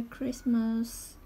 Merry Christmas.